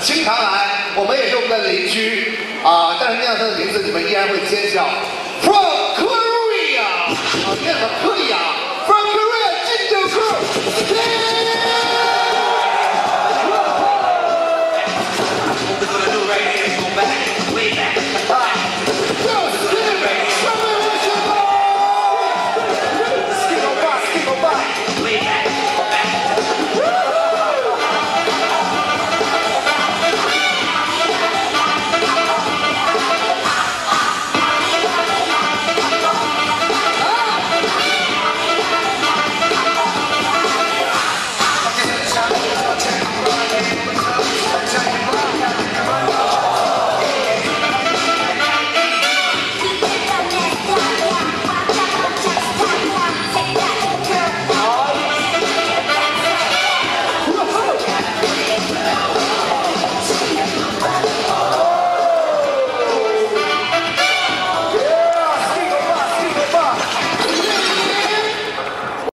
经常来我们也是我们的邻居啊但是念他的名字你们依然会尖叫。From korea 啊念的 korea from korea 金九扣 ok